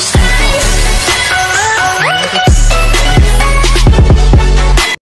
stay